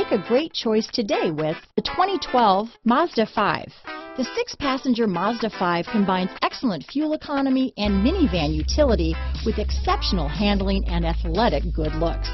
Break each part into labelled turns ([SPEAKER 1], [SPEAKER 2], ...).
[SPEAKER 1] Make a great choice today with the 2012 Mazda 5. The six-passenger Mazda 5 combines excellent fuel economy and minivan utility with exceptional handling and athletic good looks.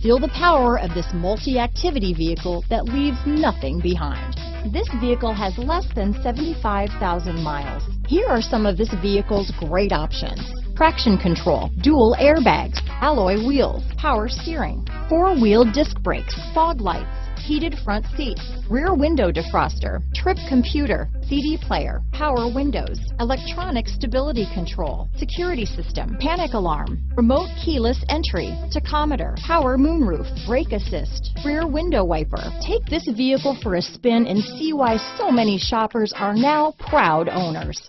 [SPEAKER 1] Feel the power of this multi-activity vehicle that leaves nothing behind. This vehicle has less than 75,000 miles. Here are some of this vehicle's great options. Traction control, dual airbags, alloy wheels, power steering, four-wheel disc brakes, fog lights, heated front seats, rear window defroster, trip computer, CD player, power windows, electronic stability control, security system, panic alarm, remote keyless entry, tachometer, power moonroof, brake assist, rear window wiper. Take this vehicle for a spin and see why so many shoppers are now proud owners.